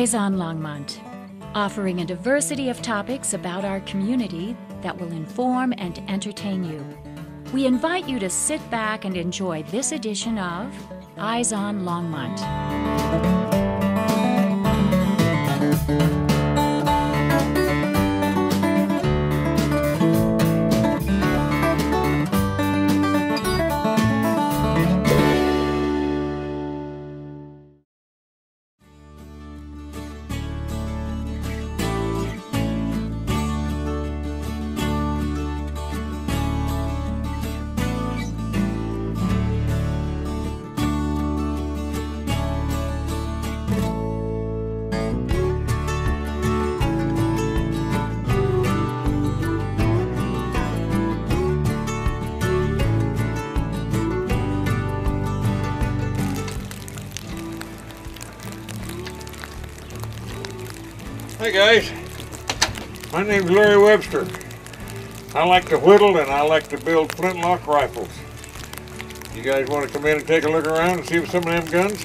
Eyes on Longmont, offering a diversity of topics about our community that will inform and entertain you. We invite you to sit back and enjoy this edition of Eyes on Longmont. Hey guys, my name's Larry Webster. I like to whittle and I like to build flintlock rifles. You guys want to come in and take a look around and see if some of them guns?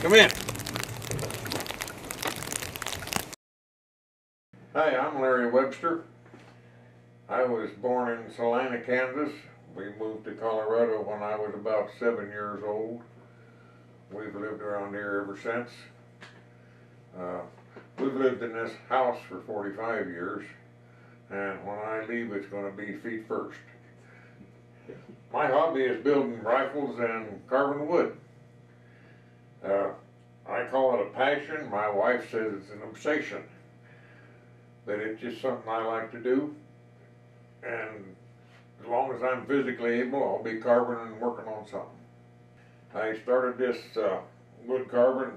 Come in. Hi, I'm Larry Webster. I was born in Salina, Kansas. We moved to Colorado when I was about seven years old. We've lived around here ever since. Uh, we've lived in this house for 45 years, and when I leave, it's going to be feet first. My hobby is building rifles and carving wood. Uh, I call it a passion. My wife says it's an obsession. But it's just something I like to do. And as long as I'm physically able, I'll be carving and working on something. I started this uh, wood carving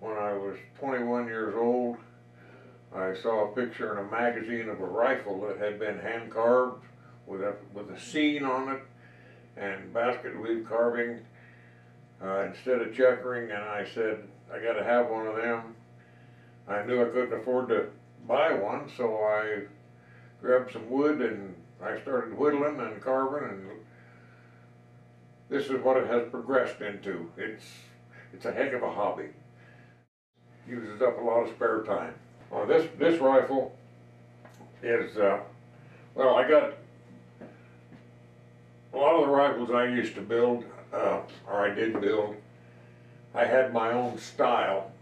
when I was 21 years old. I saw a picture in a magazine of a rifle that had been hand carved with a with a scene on it and basket weave carving uh, instead of checkering. And I said I got to have one of them. I knew I couldn't afford to buy one, so I grabbed some wood and I started whittling and carving and this is what it has progressed into. It's it's a heck of a hobby. Uses up a lot of spare time. Well, this this rifle is uh, well, I got a lot of the rifles I used to build, uh, or I did build. I had my own style,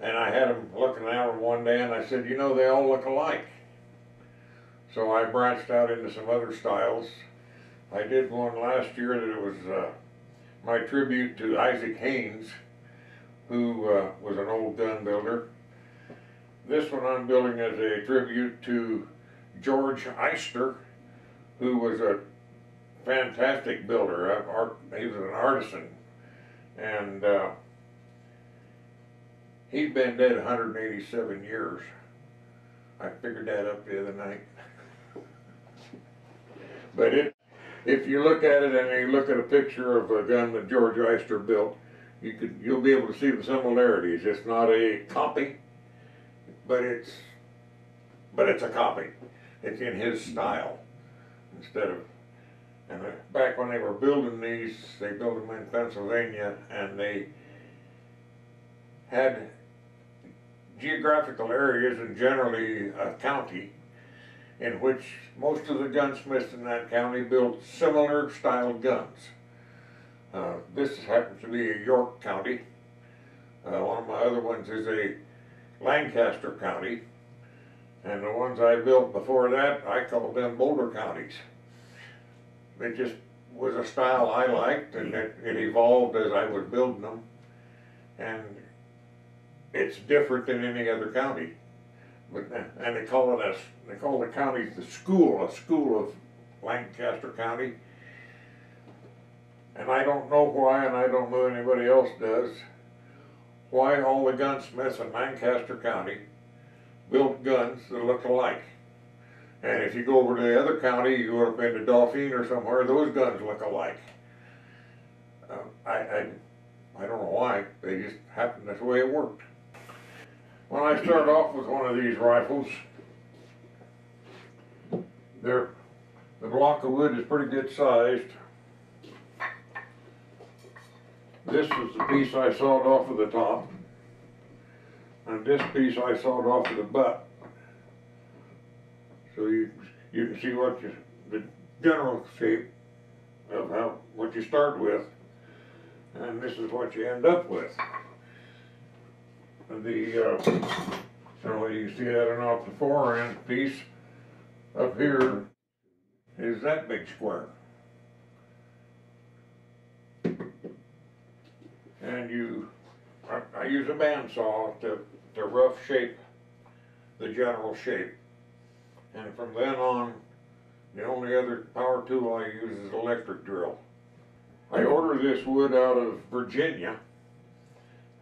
and I had them looking at one day, and I said, you know, they all look alike. So I branched out into some other styles. I did one last year that it was uh, my tribute to Isaac Haines, who uh, was an old gun builder. This one I'm building as a tribute to George Eister, who was a fantastic builder. He was an artisan, and uh, he'd been dead 187 years. I figured that up the other night. but it if you look at it and you look at a picture of a gun that George Eister built, you could you'll be able to see the similarities. It's not a copy, but it's but it's a copy. It's in his style instead of. And back when they were building these, they built them in Pennsylvania, and they had geographical areas and generally a county in which most of the gunsmiths in that county built similar style guns. Uh, this happens to be a York County. Uh, one of my other ones is a Lancaster County. And the ones I built before that, I called them Boulder counties. It just was a style I liked, and it, it evolved as I was building them. And it's different than any other county. And they call it a, they call the county the school, a school of Lancaster County. And I don't know why, and I don't know anybody else does, why all the gunsmiths in Lancaster County built guns that look alike. And if you go over to the other county, you go up into Dauphin or somewhere, those guns look alike. Uh, I, I, I don't know why, they just happened, that's the way it worked. When I start off with one of these rifles, the block of wood is pretty good sized. this is the piece I sawed off of the top. And this piece I sawed off of the butt. So you, you can see what you, the general shape of how, what you start with. And this is what you end up with. The, uh, so you see that and off the fore end piece up here is that big square. And you, I, I use a bandsaw to, to rough shape the general shape. And from then on, the only other power tool I use is electric drill. I order this wood out of Virginia.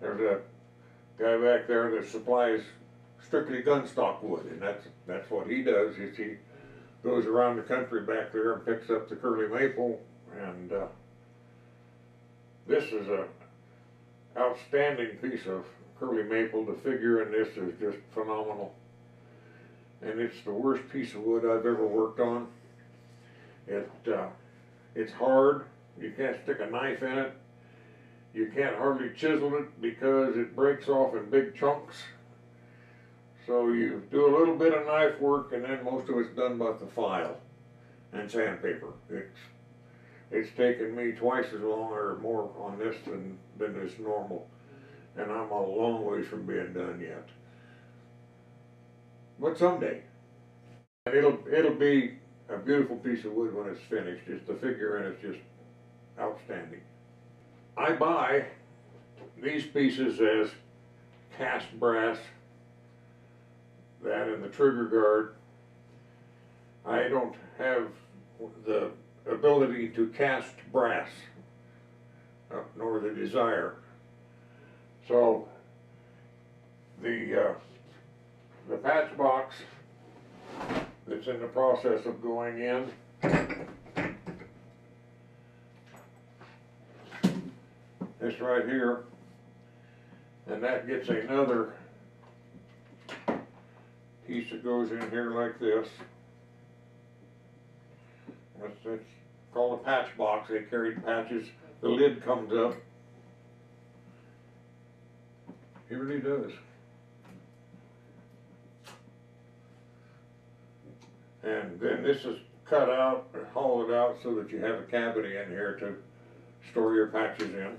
There's a guy back there that supplies strictly gunstock wood, and that's that's what he does. Is he goes around the country back there and picks up the curly maple, and uh, this is a outstanding piece of curly maple. The figure in this is just phenomenal, and it's the worst piece of wood I've ever worked on. It uh, it's hard. You can't stick a knife in it. You can't hardly chisel it because it breaks off in big chunks. So you do a little bit of knife work and then most of it's done by the file and sandpaper. It's it's taken me twice as long or more on this than, than is normal. And I'm a long ways from being done yet. But someday. It'll it'll be a beautiful piece of wood when it's finished. Just the figure in it's just outstanding. I buy these pieces as cast brass, that and the trigger guard. I don't have the ability to cast brass, uh, nor the desire. So the uh, the patch box that's in the process of going in this right here, and that gets another piece that goes in here like this. It's called a patch box. They carried patches. The lid comes up. He really does. And then this is cut out, hollowed out so that you have a cavity in here to store your patches in.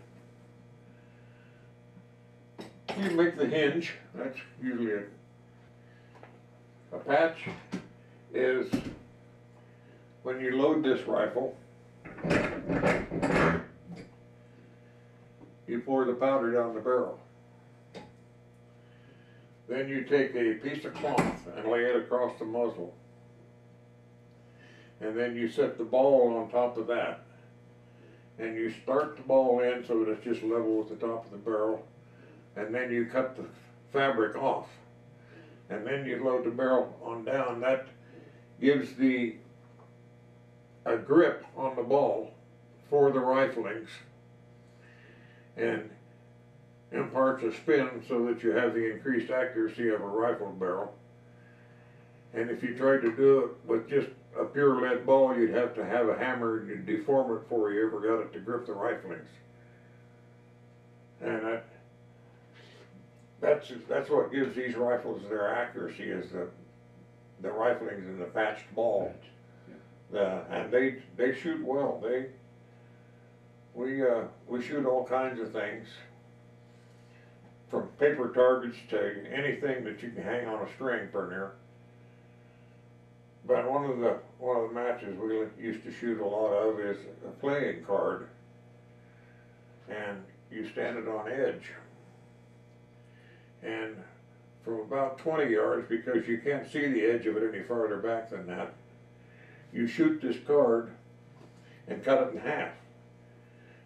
You make the hinge, that's usually a, a patch is when you load this rifle, you pour the powder down the barrel. Then you take a piece of cloth and lay it across the muzzle. And then you set the ball on top of that. And you start the ball in so that it's just level with the top of the barrel and then you cut the fabric off. And then you load the barrel on down. That gives the a grip on the ball for the riflings and imparts a spin so that you have the increased accuracy of a rifle barrel. And if you tried to do it with just a pure lead ball, you'd have to have a hammer and you'd deform it before you ever got it to grip the riflings. And that that's that's what gives these rifles their accuracy is the the riflings and the patched ball. The, and they they shoot well. They we uh, we shoot all kinds of things from paper targets to anything that you can hang on a string per near. But one of the one of the matches we used to shoot a lot of is a playing card, and you stand it on edge and from about 20 yards, because you can't see the edge of it any farther back than that, you shoot this card and cut it in half.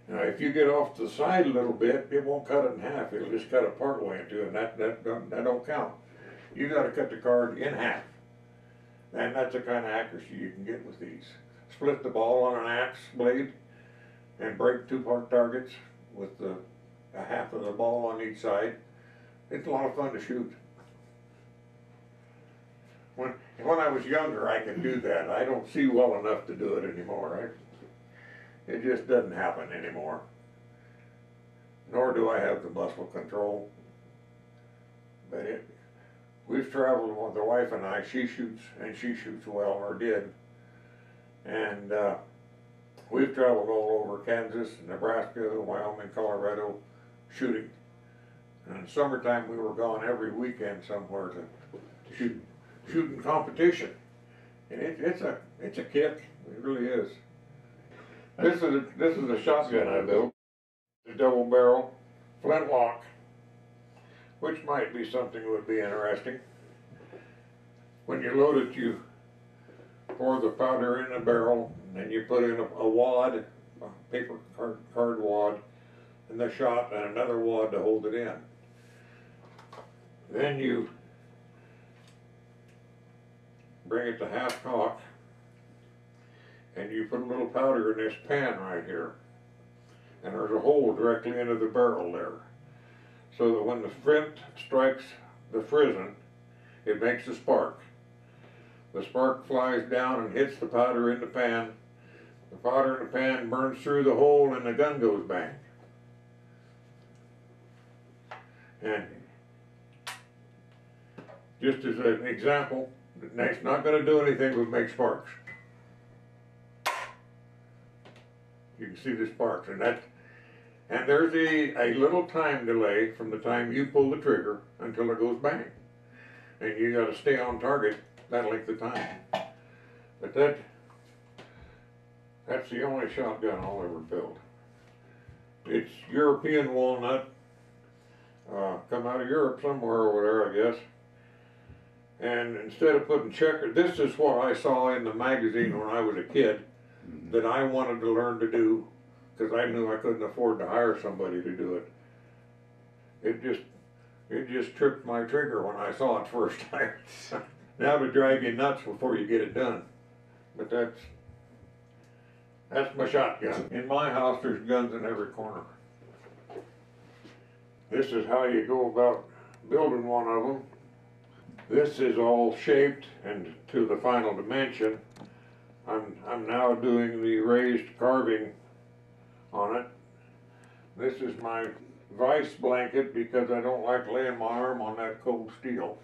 Now, if you get off to the side a little bit, it won't cut it in half. It'll just cut it part way into it, and that, that, don't, that don't count. You got to cut the card in half. And that's the kind of accuracy you can get with these. Split the ball on an axe blade and break two part targets with the, a half of the ball on each side it's a lot of fun to shoot. When, when I was younger, I could do that. I don't see well enough to do it anymore. I, it just doesn't happen anymore. nor do I have the muscle control. But it, we've traveled with the wife and I. She shoots, and she shoots well, or did. And uh, we've traveled all over Kansas, Nebraska, Wyoming, Colorado, shooting. In summertime, we were gone every weekend somewhere to shoot, shooting competition. And it, it's a it's a kick. It really is. This is a, this is a shotgun I built. A double barrel flintlock, which might be something that would be interesting. When you load it, you pour the powder in the barrel, and you put in a, a wad, a paper card, card wad, and the shot, and another wad to hold it in. Then you bring it to half cock, and you put a little powder in this pan right here. And there's a hole directly into the barrel there. So that when the flint strikes the frizzen, it makes a spark. The spark flies down and hits the powder in the pan. The powder in the pan burns through the hole and the gun goes bang. And just as an example, it's not going to do anything but make sparks. You can see the sparks, and that, and there's a, a little time delay from the time you pull the trigger until it goes bang, and you got to stay on target that length of time. But that, that's the only shotgun I'll ever build. It's European walnut, uh, come out of Europe somewhere over there, I guess. And instead of putting checker, this is what I saw in the magazine when I was a kid mm-hmm. that I wanted to learn to do because I knew I couldn't afford to hire somebody to do it. It just, it just tripped my trigger when I saw it first time. now to drive you nuts before you get it done. But that's, that's my shotgun. In my house, there's guns in every corner. This is how you go about building one of them. This is all shaped and to the final dimension. I'm, I'm now doing the raised carving on it. This is my vice blanket because I don't like laying my arm on that cold steel.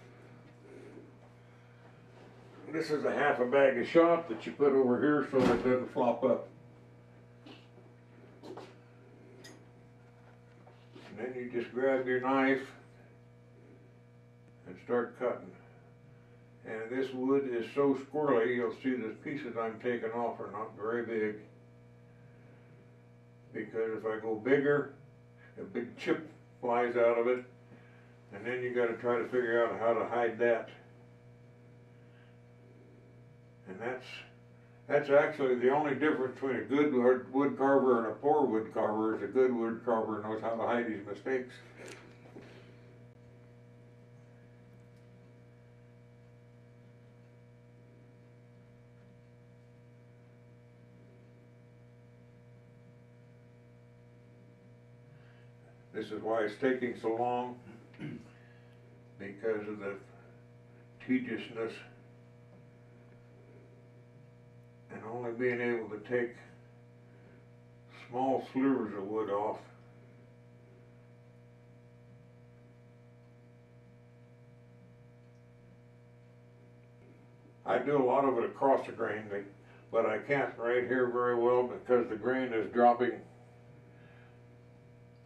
This is a half a bag of shot that you put over here so it doesn't flop up. And then you just grab your knife and start cutting. And this wood is so squirrely, you'll see the pieces I'm taking off are not very big. Because if I go bigger, a big chip flies out of it, and then you gotta try to figure out how to hide that. And that's, that's actually the only difference between a good wood carver and a poor wood carver is a good wood carver knows how to hide his mistakes. This is why it's taking so long, because of the tediousness and only being able to take small slivers of wood off. I do a lot of it across the grain, but I can't right here very well because the grain is dropping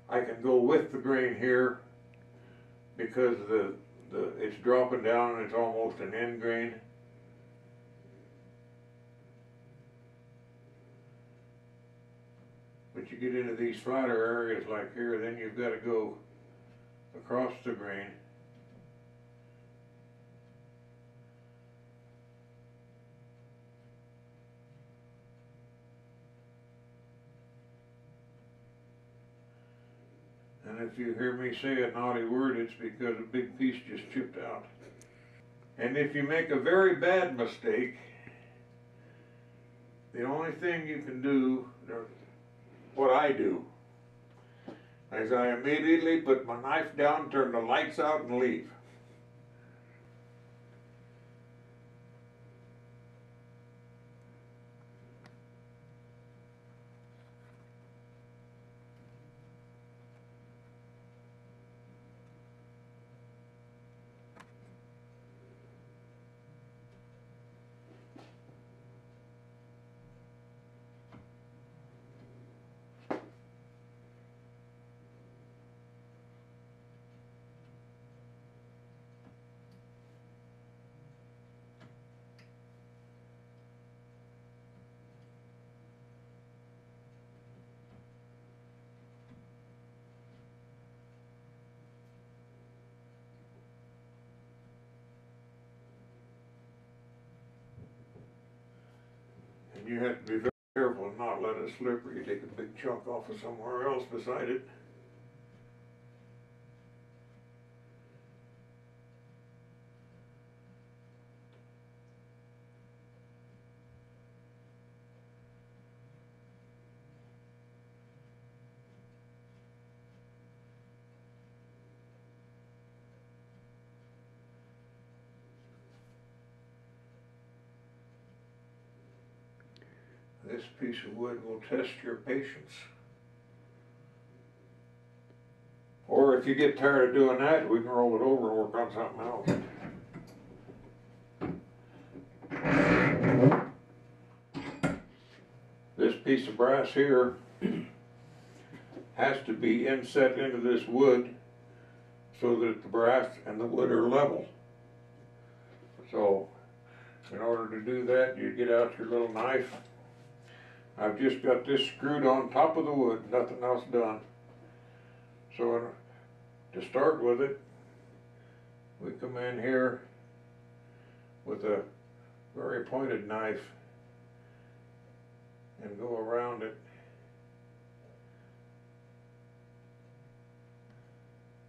I can go with the grain here because the, the it's dropping down and it's almost an end grain. But you get into these flatter areas like here, then you've got to go across the grain. If you hear me say a naughty word, it's because a big piece just chipped out. And if you make a very bad mistake, the only thing you can do, what I do, is I immediately put my knife down, turn the lights out, and leave. You have to be very careful and not let it slip or you take a big chunk off of somewhere else beside it. This piece of wood will test your patience. Or if you get tired of doing that, we can roll it over and work on something else. This piece of brass here has to be inset into this wood so that the brass and the wood are level. So, in order to do that, you get out your little knife I've just got this screwed on top of the wood, nothing else done. So uh, to start with it, we come in here with a very pointed knife and go around it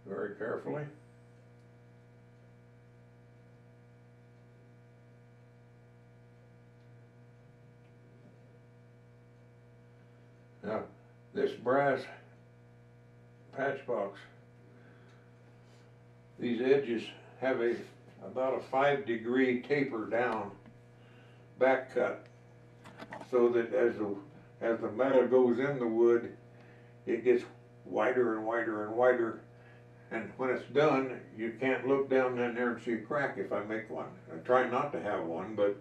very carefully. Now, this brass patch box, these edges have a about a five degree taper down back cut so that as the as the metal goes in the wood it gets wider and wider and wider and when it's done you can't look down in there and see a crack if I make one. I try not to have one but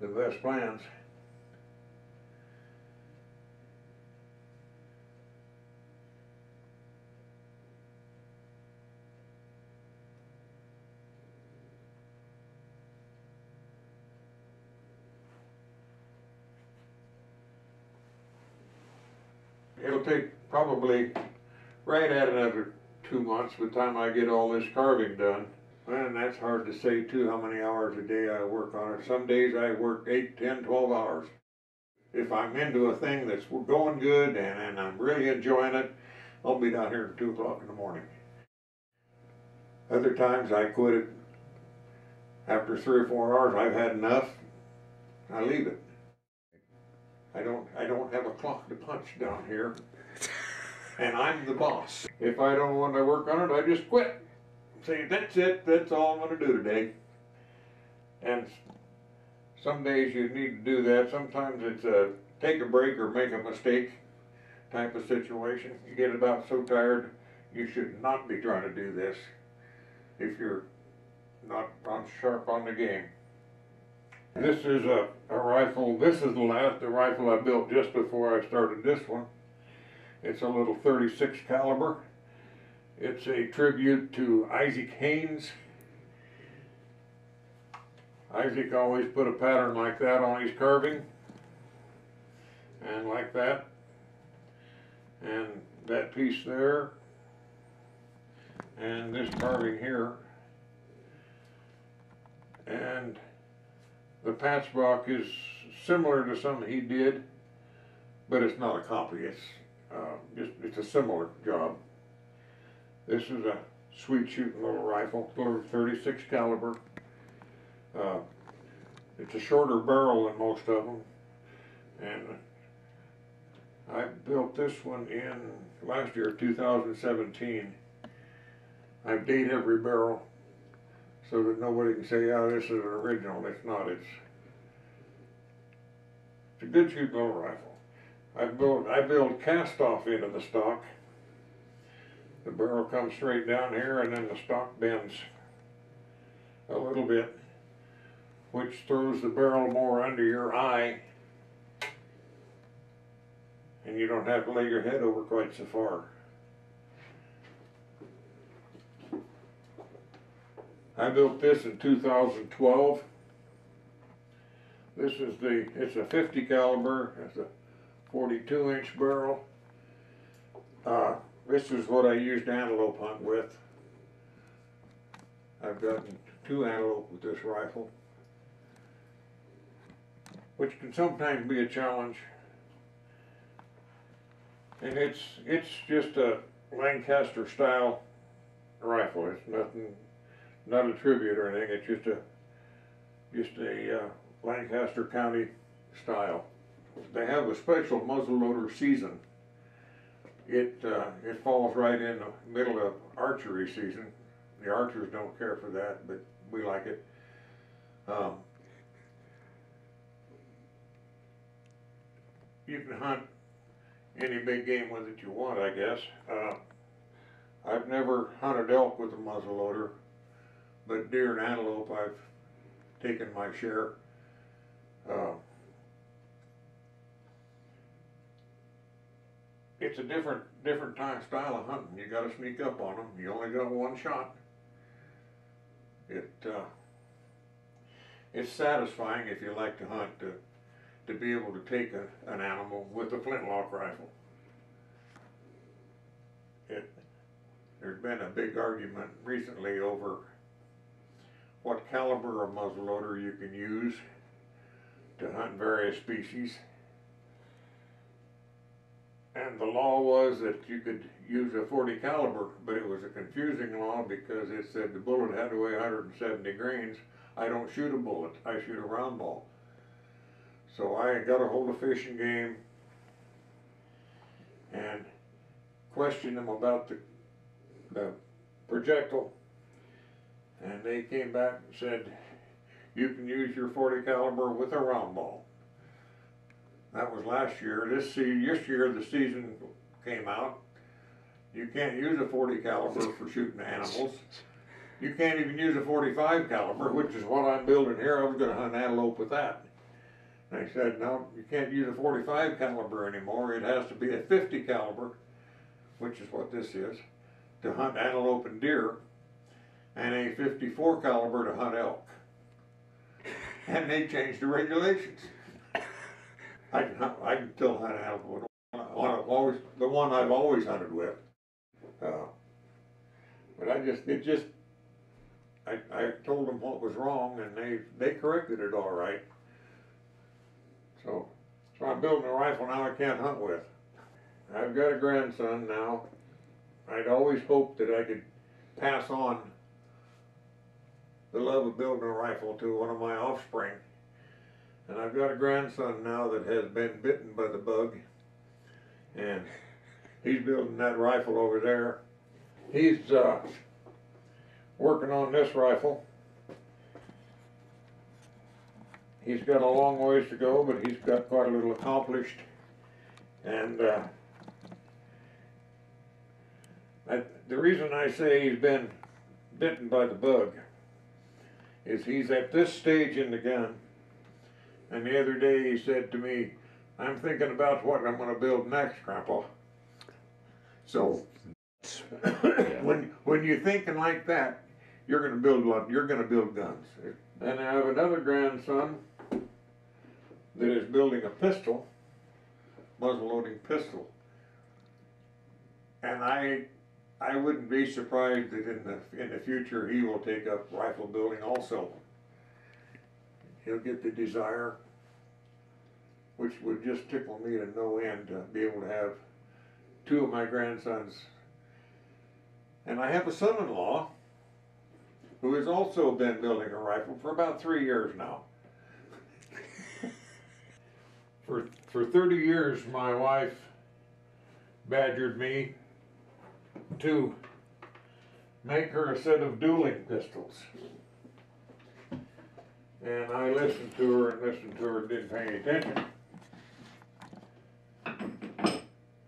the best plans it'll take probably right at another two months by the time I get all this carving done. And that's hard to say too, how many hours a day I work on it. Some days I work 8, 10, 12 hours. If I'm into a thing that's going good and, and I'm really enjoying it, I'll be down here at 2 o'clock in the morning. Other times I quit it after three or four hours. I've had enough. I leave it. I don't I don't have a clock to punch down here. And I'm the boss. If I don't want to work on it, I just quit. Say that's it, that's all I'm gonna do today. And some days you need to do that. Sometimes it's a take a break or make a mistake type of situation. You get about so tired, you should not be trying to do this if you're not on sharp on the game. This is a, a rifle, this is the last the rifle I built just before I started this one. It's a little 36 caliber. It's a tribute to Isaac Haines. Isaac always put a pattern like that on his carving. And like that. And that piece there. And this carving here. And the patchwork is similar to something he did, but it's not a copy. It's uh, just it's a similar job. This is a sweet shooting little rifle, little 36 caliber. Uh, it's a shorter barrel than most of them, and I built this one in last year, 2017. I date every barrel so that nobody can say, "Oh, this is an original." It's not. It's it's a good shooting little rifle. I build I build cast off into the stock. The barrel comes straight down here, and then the stock bends a little bit, which throws the barrel more under your eye, and you don't have to lay your head over quite so far. I built this in 2012. This is the, it's a 50 caliber, it's a 42 inch barrel. Uh, this is what I used antelope hunt with. I've gotten two antelope with this rifle. which can sometimes be a challenge. And it's it's just a Lancaster style rifle. It's nothing, not a tribute or anything. It's just a just a uh, Lancaster County style. They have a special muzzleloader season. It uh, it falls right in the middle of archery season. The archers don't care for that, but we like it. Um, you can hunt any big game with it you want, I guess. Uh, I've never hunted elk with a muzzleloader, but deer and antelope I've taken my share. Uh, it's a different different time style of hunting. You got to sneak up on them. You only got one shot. It uh, it's satisfying if you like to hunt to to be able to take a, an animal with a flintlock rifle. It there's been a big argument recently over what caliber of muzzleloader you can use to hunt various species. And the law was that you could use a 40 caliber, but it was a confusing law because it said the bullet had to weigh 170 grains. I don't shoot a bullet, I shoot a round ball. So I got a hold of Fish and Game and questioned them about the, the projectile. And they came back and said, you can use your 40 caliber with a round ball. That was last year. This this year the season came out. You can't use a 40 caliber for shooting animals. You can't even use a 45 caliber, which is what I'm building here. I was going to hunt antelope with that. I said, no, you can't use a 45 caliber anymore. It has to be a 50 caliber, which is what this is, to hunt antelope and deer, and a 54 caliber to hunt elk. And they changed the regulations. I can hunt, I can still hunt antelope with one I've always the one I've always hunted with. Uh, but I just it just I, I told them what was wrong and they they corrected it all right. So so I'm building a rifle now I can't hunt with. I've got a grandson now. I'd always hoped that I could pass on the love of building a rifle to one of my offspring. And I've got a grandson now that has been bitten by the bug. And he's building that rifle over there. He's uh, working on this rifle. He's got a long ways to go, but he's got quite a little accomplished. And uh, I, the reason I say he's been bitten by the bug is he's at this stage in the gun. And the other day he said to me, I'm thinking about what I'm going to build next, Grandpa. So when when you're thinking like that, you're going to build you're going to build guns. And I have another grandson that is building a pistol, muzzle-loading pistol. And I I wouldn't be surprised that in the in the future he will take up rifle building also. He'll get the desire, which would just tickle me to no end to be able to have two of my grandsons. And I have a son-in-law who has also been building a rifle for about three years now. for for 30 years, my wife badgered me to make her a set of dueling pistols. And I listened to her and listened to her and didn't pay any attention.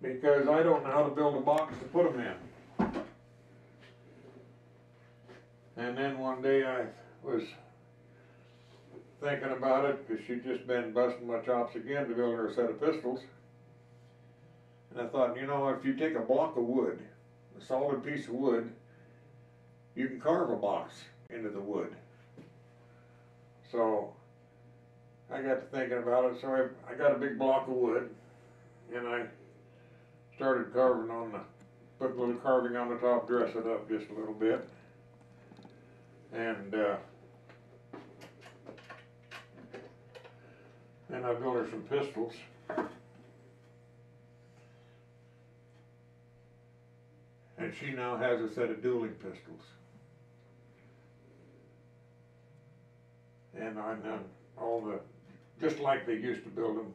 Because I don't know how to build a box to put them in. And then one day I was thinking about it because she'd just been busting my chops again to build her a set of pistols. And I thought, you know, if you take a block of wood a solid piece of wood, you can carve a box into the wood. So I got to thinking about it, so I, I got a big block of wood and I started carving on the, put a little carving on the top, dress it up just a little bit. And uh, and I built her some pistols. And she now has a set of dueling pistols. And on uh, all the, just like they used to build them,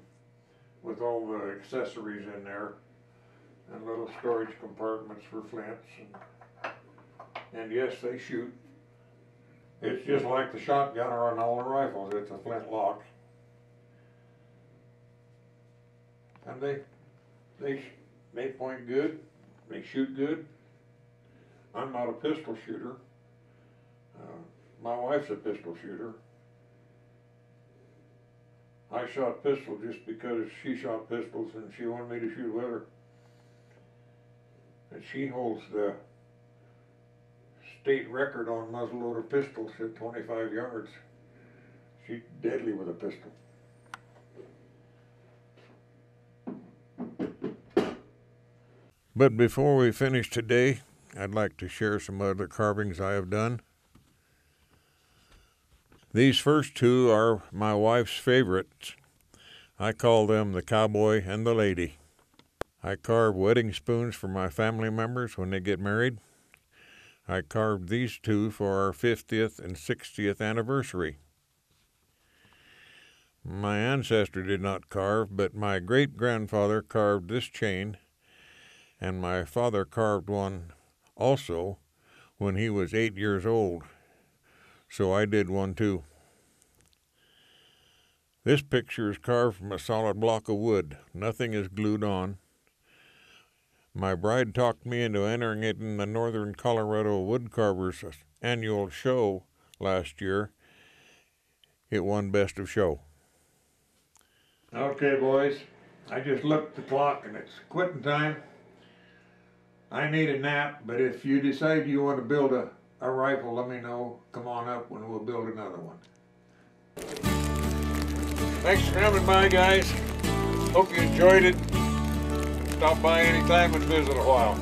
with all the accessories in there, and little storage compartments for flints, and, and yes, they shoot. It's just like the shotgun or on all the rifles, it's a flintlock. And they, they, they point good, they shoot good. I'm not a pistol shooter. Uh, my wife's a pistol shooter. I shot pistol just because she shot pistols and she wanted me to shoot with her. And she holds the state record on muzzleloader pistols at 25 yards. She's deadly with a pistol. But before we finish today, I'd like to share some other carvings I have done. These first two are my wife's favorites. I call them the cowboy and the lady. I carve wedding spoons for my family members when they get married. I carved these two for our 50th and 60th anniversary. My ancestor did not carve, but my great grandfather carved this chain, and my father carved one also when he was eight years old. So I did one too. This picture is carved from a solid block of wood. Nothing is glued on. My bride talked me into entering it in the Northern Colorado Woodcarvers annual show last year. It won Best of Show. Okay, boys. I just looked at the clock and it's quitting time. I need a nap, but if you decide you want to build a, a rifle, let me know. Come on up and we'll build another one. Thanks for coming by, guys. Hope you enjoyed it. Stop by anytime and visit a while.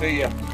See ya.